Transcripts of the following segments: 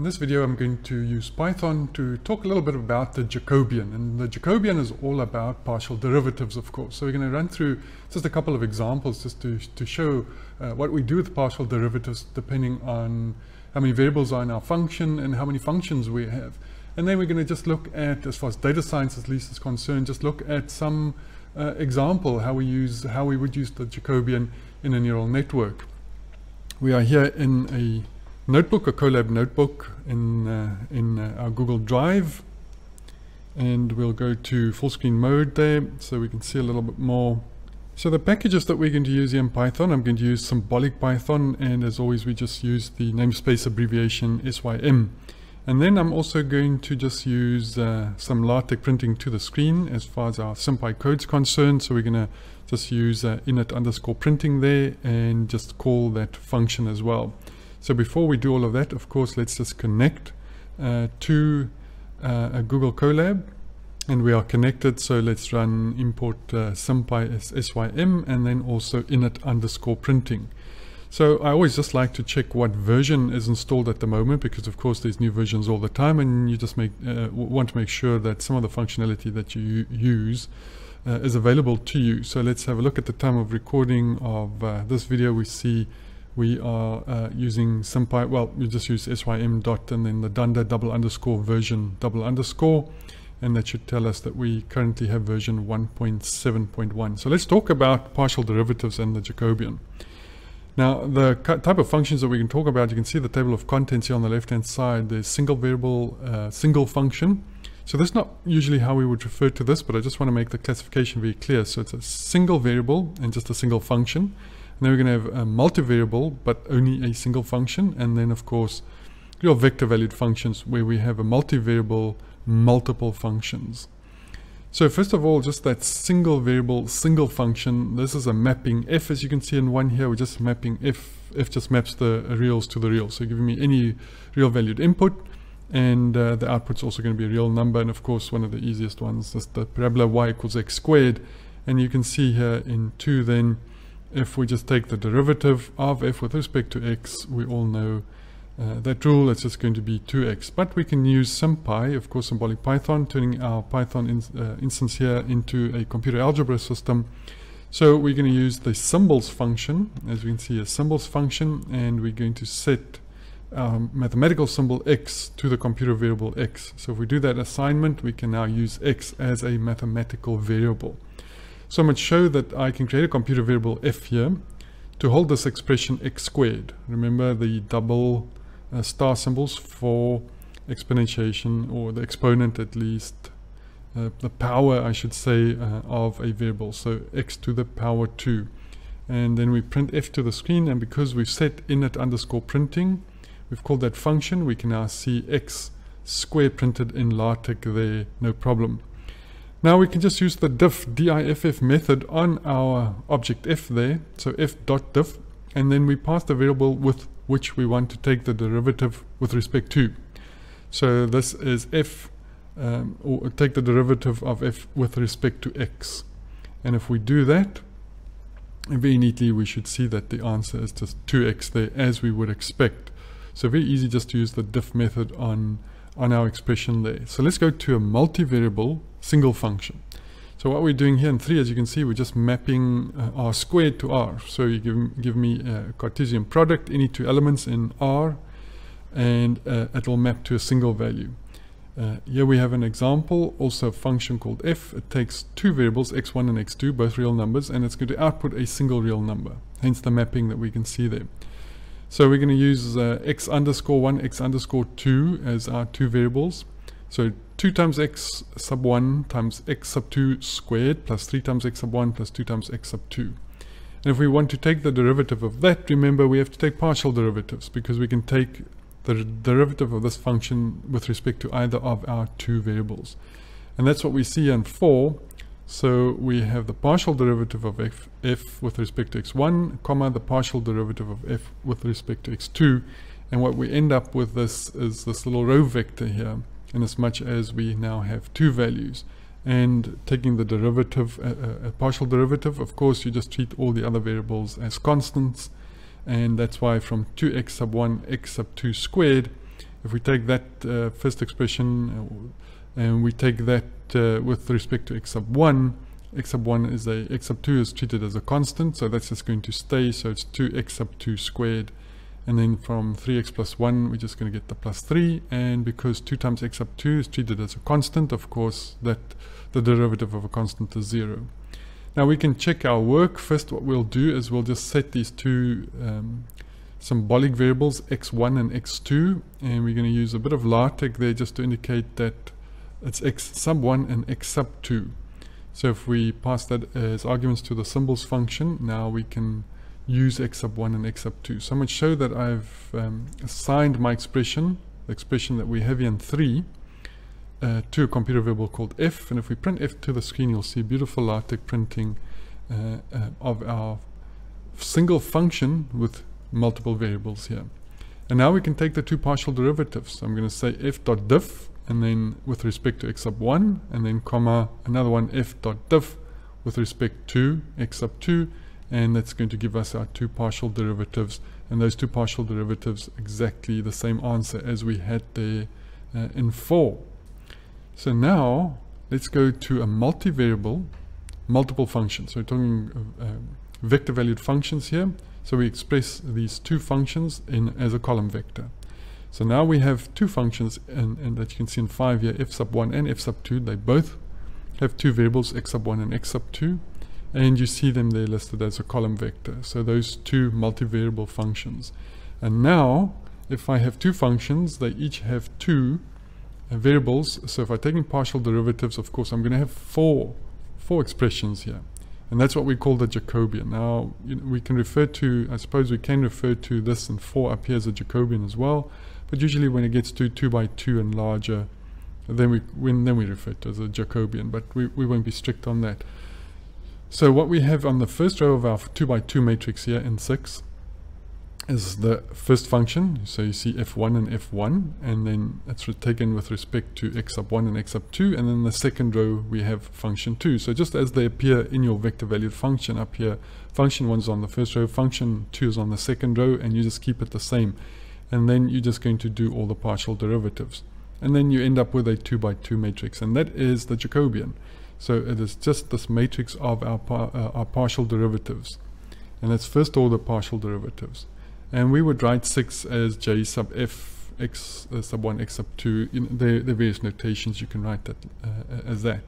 In this video I'm going to use Python to talk a little bit about the Jacobian and the Jacobian is all about partial derivatives of course. So we're going to run through just a couple of examples just to, to show uh, what we do with partial derivatives depending on how many variables are in our function and how many functions we have. And then we're going to just look at, as far as data science at least is concerned, just look at some uh, example how we use how we would use the Jacobian in a neural network. We are here in a notebook, a Colab notebook in, uh, in uh, our Google Drive. And we'll go to full screen mode there so we can see a little bit more. So the packages that we're going to use in Python, I'm going to use symbolic Python and as always we just use the namespace abbreviation SYM. And then I'm also going to just use uh, some LaTeX printing to the screen as far as our SymPy code is concerned. So we're going to just use uh, init underscore printing there and just call that function as well. So before we do all of that, of course, let's just connect uh, to uh, a Google Colab. And we are connected, so let's run import uh, SymPy as SYM and then also init underscore printing. So I always just like to check what version is installed at the moment because of course there's new versions all the time and you just make uh, want to make sure that some of the functionality that you use uh, is available to you. So let's have a look at the time of recording of uh, this video. We see we are uh, using SymPy, well, we just use SYM dot and then the dunder double underscore version double underscore. And that should tell us that we currently have version 1.7.1. So let's talk about partial derivatives and the Jacobian. Now, the type of functions that we can talk about, you can see the table of contents here on the left-hand side. There's single variable, uh, single function. So that's not usually how we would refer to this, but I just want to make the classification very clear. So it's a single variable and just a single function. And then we're going to have a multivariable, but only a single function. And then, of course, your vector valued functions where we have a multivariable, multiple functions. So first of all, just that single variable, single function, this is a mapping. F, as you can see in one here, we're just mapping F. F just maps the reals to the reals. So giving me any real valued input. And uh, the output's also going to be a real number. And of course, one of the easiest ones is the parabola y equals x squared. And you can see here in 2 then, if we just take the derivative of f with respect to x, we all know uh, that rule it's just going to be 2x. But we can use SymPy, of course symbolic Python, turning our Python in, uh, instance here into a computer algebra system. So we're going to use the symbols function, as we can see a symbols function, and we're going to set um, mathematical symbol x to the computer variable x. So if we do that assignment, we can now use x as a mathematical variable. So I'm going to show that I can create a computer variable f here to hold this expression x squared. Remember the double uh, star symbols for exponentiation or the exponent at least uh, the power I should say uh, of a variable. So x to the power 2 and then we print f to the screen and because we've set init underscore printing we've called that function. We can now see x square printed in LaTeX there. No problem now we can just use the diff diff method on our object f there. So f dot diff and then we pass the variable with which we want to take the derivative with respect to. So this is f um, or take the derivative of f with respect to x. And if we do that, very neatly we should see that the answer is just 2x there as we would expect. So very easy just to use the diff method on on our expression there. So let's go to a multivariable single function. So what we're doing here in 3, as you can see, we're just mapping uh, R squared to R. So you give, give me a Cartesian product, any two elements in R, and uh, it will map to a single value. Uh, here we have an example, also a function called f. It takes two variables, x1 and x2, both real numbers, and it's going to output a single real number. Hence the mapping that we can see there. So we're going to use uh, x underscore 1, x underscore 2 as our two variables. So 2 times x sub 1 times x sub 2 squared plus 3 times x sub 1 plus 2 times x sub 2. And if we want to take the derivative of that, remember we have to take partial derivatives because we can take the derivative of this function with respect to either of our two variables. And that's what we see in 4 so we have the partial derivative of f, f with respect to x1, comma, the partial derivative of f with respect to x2. And what we end up with this is this little row vector here, in as much as we now have two values. And taking the derivative, a, a partial derivative, of course, you just treat all the other variables as constants. And that's why from 2x sub 1, x sub 2 squared, if we take that uh, first expression uh, and we take that uh, with respect to x sub 1, x sub 1 is a, x sub 2 is treated as a constant, so that's just going to stay, so it's 2x sub 2 squared. And then from 3x plus 1, we're just going to get the plus 3, and because 2 times x sub 2 is treated as a constant, of course, that the derivative of a constant is 0. Now we can check our work. First what we'll do is we'll just set these two um, symbolic variables x1 and x2 and we're going to use a bit of LaTeX there just to indicate that it's x sub 1 and x sub 2. So if we pass that as arguments to the symbols function, now we can use x sub 1 and x sub 2. So I'm going to show that I've um, assigned my expression, the expression that we have in 3, uh, to a computer variable called f and if we print f to the screen you'll see beautiful LaTeX printing uh, uh, of our single function with multiple variables here and now we can take the two partial derivatives I'm going to say f dot diff and then with respect to x sub 1 and then comma another one f dot diff with respect to x sub 2 and that's going to give us our two partial derivatives and those two partial derivatives exactly the same answer as we had there uh, in 4 so now let's go to a multivariable, multiple functions. So we're talking uh, vector valued functions here. So we express these two functions in as a column vector. So now we have two functions and, and that you can see in 5 here, f sub 1 and f sub 2. They both have two variables, x sub 1 and x sub 2. And you see them there listed as a column vector. So those two multivariable functions. And now, if I have two functions, they each have two uh, variables. So if I'm taking partial derivatives, of course, I'm going to have four, four expressions here. And that's what we call the Jacobian. Now, you know, we can refer to, I suppose we can refer to this and 4 up here as a Jacobian as well. But usually when it gets to 2 by 2 and larger, then we, when, then we refer to as a Jacobian. But we, we won't be strict on that. So what we have on the first row of our 2 by 2 matrix here in 6 is the first function. So you see f1 and f1, and then it's taken with respect to x sub 1 and x sub 2, and then the second row we have function 2. So just as they appear in your vector valued function up here, function 1 is on the first row, function 2 is on the second row, and you just keep it the same. And then you're just going to do all the partial derivatives. And then you end up with a 2 by 2 matrix, and that is the Jacobian. So it is just this matrix of our, par uh, our partial derivatives. And it's first order partial derivatives and we would write 6 as j sub f x uh, sub 1 x sub 2 in the, the various notations you can write that uh, as that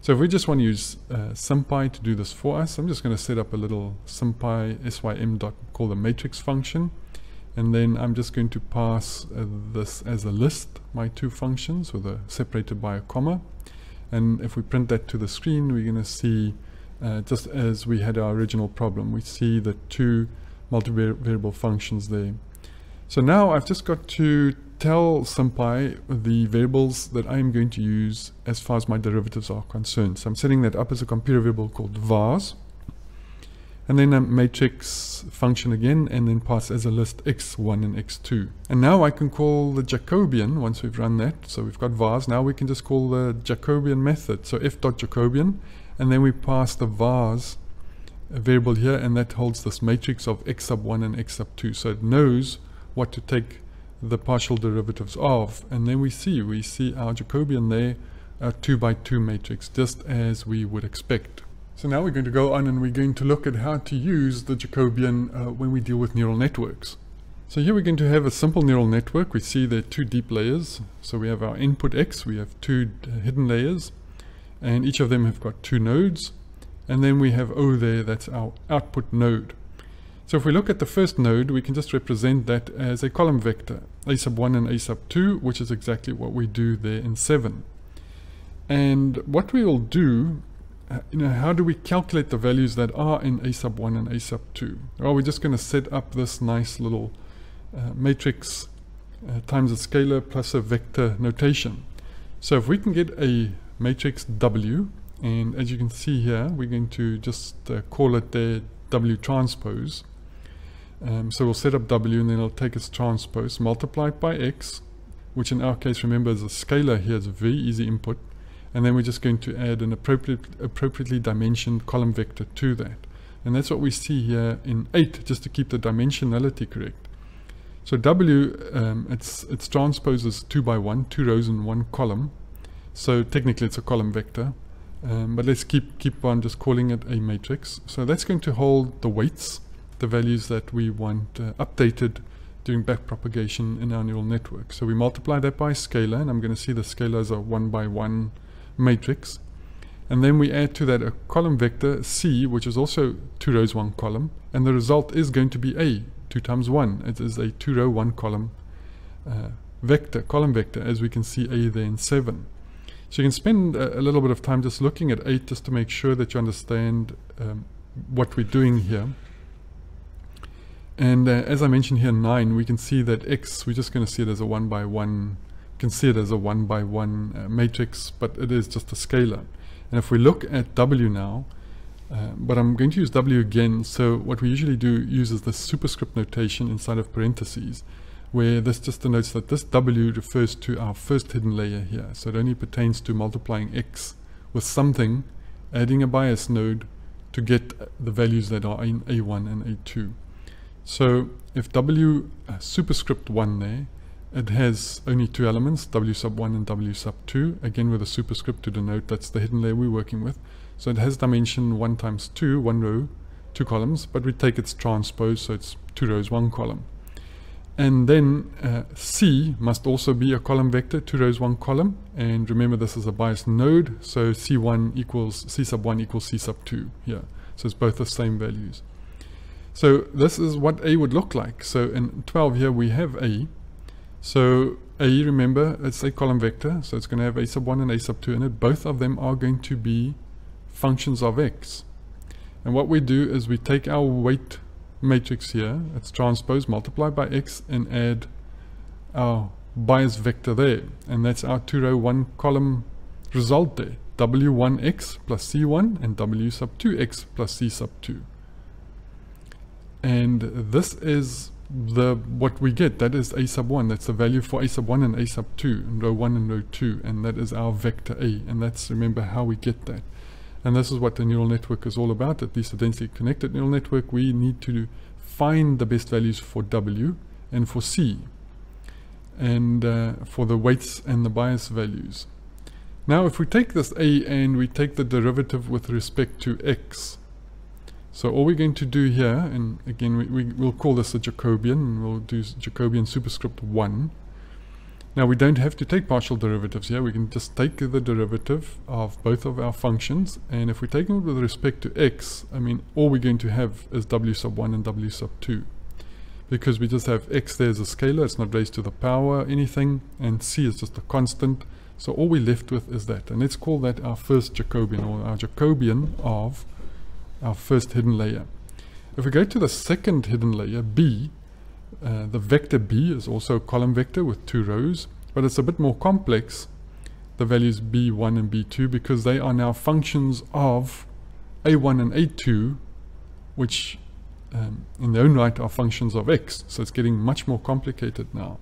so if we just want to use uh, SymPy to do this for us, I'm just going to set up a little SymPy sym dot call the matrix function. And then I'm just going to pass uh, this as a list, my two functions, with a separated by a comma. And if we print that to the screen, we're going to see, uh, just as we had our original problem, we see the two multivariable functions there. So now I've just got to tell SymPy the variables that I'm going to use as far as my derivatives are concerned. So I'm setting that up as a computer variable called vars. And then a matrix function again, and then pass as a list x1 and x2. And now I can call the Jacobian once we've run that. So we've got vars. Now we can just call the Jacobian method. So f dot Jacobian, and then we pass the vars variable here and that holds this matrix of x sub 1 and x sub 2 so it knows what to take the partial derivatives of and then we see we see our Jacobian there a 2 by 2 matrix just as we would expect so now we're going to go on and we're going to look at how to use the Jacobian uh, when we deal with neural networks so here we're going to have a simple neural network we see there are two deep layers so we have our input x we have two uh, hidden layers and each of them have got two nodes and then we have O there, that's our output node. So if we look at the first node, we can just represent that as a column vector, a sub 1 and a sub 2, which is exactly what we do there in 7. And what we will do, you know, how do we calculate the values that are in a sub 1 and a sub 2? Well, we're just going to set up this nice little uh, matrix uh, times a scalar plus a vector notation. So if we can get a matrix W, and as you can see here we're going to just uh, call it the W transpose um, so we'll set up W and then it'll take its transpose multiply it by X which in our case remember is a scalar here is a very easy input and then we're just going to add an appropriate, appropriately dimensioned column vector to that and that's what we see here in 8 just to keep the dimensionality correct So W, um, its, its transpose is 2 by 1, two rows and one column. So technically it's a column vector. Um, but let's keep, keep on just calling it a matrix. So that's going to hold the weights, the values that we want uh, updated during backpropagation in our neural network. So we multiply that by scalar, and I'm going to see the scalars are 1 by 1 matrix. And then we add to that a column vector C, which is also two rows, one column. And the result is going to be A, 2 times 1. It is a 2 row, 1 column uh, vector, column vector, as we can see A there in 7. So you can spend a, a, little bit of time just looking at 8 just to make sure that you understand um, what we're doing here. And uh, as I mentioned here, 9, we can see that X, we're just going to see it as a 1 by 1, can see it as a 1 by 1 uh, matrix, but it is just a scalar. And if we look at W now, uh, but I'm going to use W again. So what we usually do uses the superscript notation inside of parentheses, where this just denotes that this W refers to our first hidden layer here. So it only pertains to multiplying X with something, adding a bias node to get the values that are in A1 and A2. So if W uh, superscript 1 there, it has only two elements, W sub 1 and W sub 2, again with a superscript to denote that's the hidden layer we're working with. So it has dimension 1 times 2, 1 row, 2 columns, but we take its transpose, so it's 2 rows, 1 column. And then uh, C must also be a column vector, 2 rows, 1 column. And remember this is a biased node, so C1 equals C sub 1 equals C sub 2 here. So it's both the same values. So this is what A would look like. So in 12 here we have A. So uh, A, remember, it's a column vector, so it's going to have A sub 1 and A sub 2 in it. Both of them are going to be functions of x. And what we do is we take our weight matrix here, it's transpose, multiply by x, and add our bias vector there. And that's our two row, one column result there. W1x plus C1 and W sub 2x plus C sub 2. And this is the what we get. That is A sub 1. That's the value for A sub 1 and A sub 2, and row 1 and row 2. And that is our vector A. And that's, remember, how we get that. And this is what the neural network is all about, at least a densely connected neural network. We need to find the best values for W and for C, and uh, for the weights and the bias values. Now if we take this A and we take the derivative with respect to X, so all we're going to do here, and again we, we, will call this a Jacobian, and we'll do Jacobian superscript 1, now we don't have to take partial derivatives here, we can just take the derivative of both of our functions and if we take them with respect to x, I mean all we're going to have is w sub 1 and w sub 2 because we just have x there as a scalar, it's not raised to the power anything and c is just a constant. So all we're left with is that and let's call that our first Jacobian or our Jacobian of our first hidden layer. If we go to the second hidden layer, b, uh, the vector b is also a column vector with two rows, but it's a bit more complex, the values b1 and b2, because they are now functions of a1 and a2, which um, in their own right are functions of x. So it's getting much more complicated now.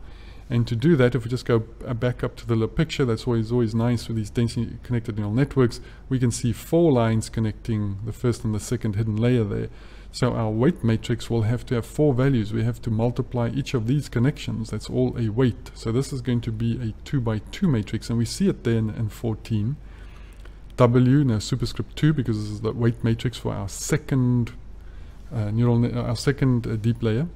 And to do that, if we just go back up to the little picture, that's always always nice with these densely connected neural networks, we can see four lines connecting the first and the second hidden layer there. So our weight matrix will have to have four values. We have to multiply each of these connections. That's all a weight. So this is going to be a 2 by 2 matrix, and we see it there in, in 14. W, now superscript 2, because this is the weight matrix for our second uh, neural, uh, our second uh, deep layer.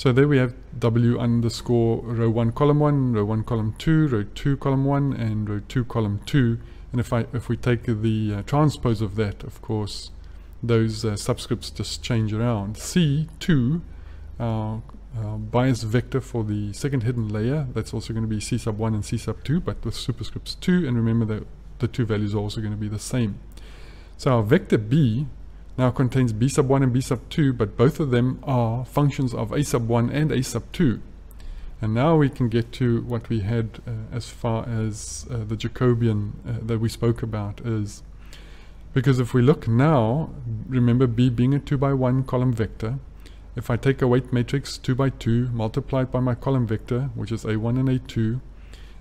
So there we have W underscore row 1 column 1, row 1 column 2, row 2 column 1, and row 2 column 2. And if I if we take the uh, transpose of that, of course, those uh, subscripts just change around. C2, uh, uh, bias vector for the second hidden layer, that's also going to be C sub 1 and C sub 2, but with superscripts 2, and remember that the two values are also going to be the same. So our vector B now contains B sub 1 and B sub 2, but both of them are functions of A sub 1 and A sub 2. And now we can get to what we had uh, as far as uh, the Jacobian uh, that we spoke about is because if we look now, remember B being a 2 by 1 column vector, if I take a weight matrix 2 by 2 multiplied by my column vector, which is A1 and A2,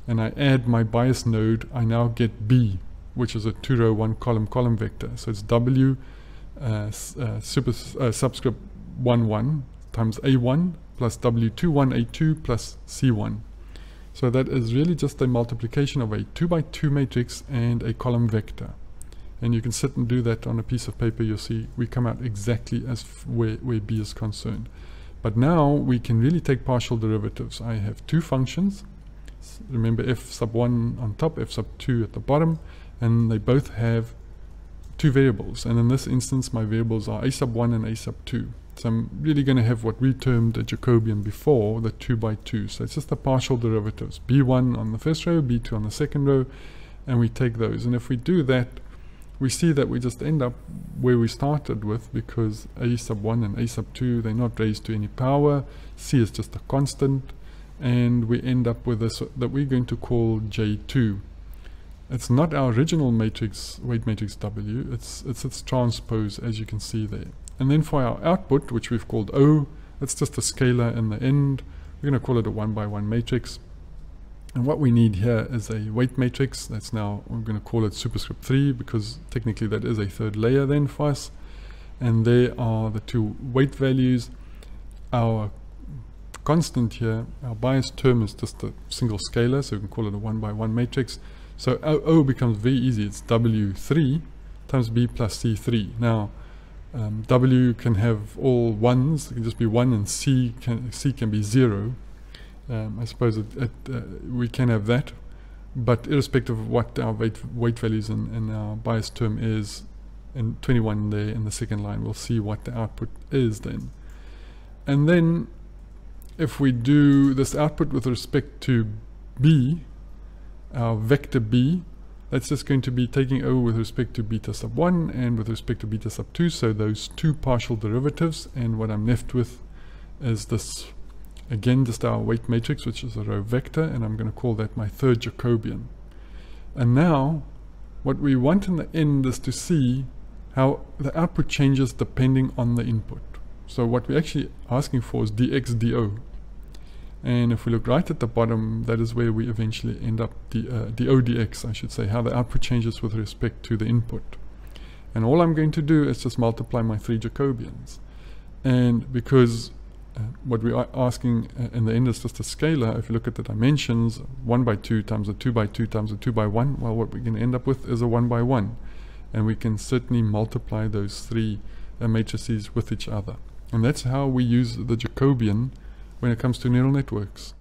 and I add my bias node, I now get B, which is a 2 row 1 column column vector. So it's W uh, uh, super, uh, subscript 1 1 times A1 plus W21A2 plus C1. So that is really just a multiplication of a 2 by 2 matrix and a column vector. And you can sit and do that on a piece of paper. You'll see we come out exactly as where, where B is concerned. But now we can really take partial derivatives. I have two functions. Remember f sub 1 on top, f sub 2 at the bottom. And they both have two variables. And in this instance, my variables are a sub 1 and a sub 2. So I'm really going to have what we termed a Jacobian before, the 2 by 2. So it's just the partial derivatives. b1 on the first row, b2 on the second row, and we take those. And if we do that, we see that we just end up where we started with because a sub 1 and a sub 2, they're not raised to any power. c is just a constant. And we end up with this that we're going to call J2. It's not our original matrix, weight matrix W, it's, it's its transpose as you can see there. And then for our output, which we've called O, it's just a scalar in the end. We're going to call it a one by one matrix. And what we need here is a weight matrix. That's now, we're going to call it superscript 3 because technically that is a third layer then for us. And there are the two weight values. Our constant here, our bias term is just a single scalar, so we can call it a one by one matrix. So O, becomes very easy. It's W3 times B plus C3. Now, um, W can have all ones, it can just be one, and C can, C can be zero. Um, I suppose it, it, uh, we can have that, but irrespective of what our weight, weight values and, in our bias term is, in 21 there in the second line, we'll see what the output is then. And then if we do this output with respect to B, our vector B, that's just going to be taking over with respect to beta sub 1 and with respect to beta sub 2. So those two partial derivatives. And what I'm left with is this, again, just our weight matrix, which is a row vector. And I'm going to call that my third Jacobian. And now what we want in the end is to see how the output changes depending on the input. So what we're actually asking for is dx do. And if we look right at the bottom, that is where we eventually end up, the, uh, the ODX, I should say, how the output changes with respect to the input. And all I'm going to do is just multiply my three Jacobians. And because uh, what we are asking uh, in the end is just a scalar, if you look at the dimensions, 1 by 2 times a 2 by 2 times a 2 by 1, well, what we're going to end up with is a 1 by 1. And we can certainly multiply those three uh, matrices with each other. And that's how we use the Jacobian when it comes to neural networks.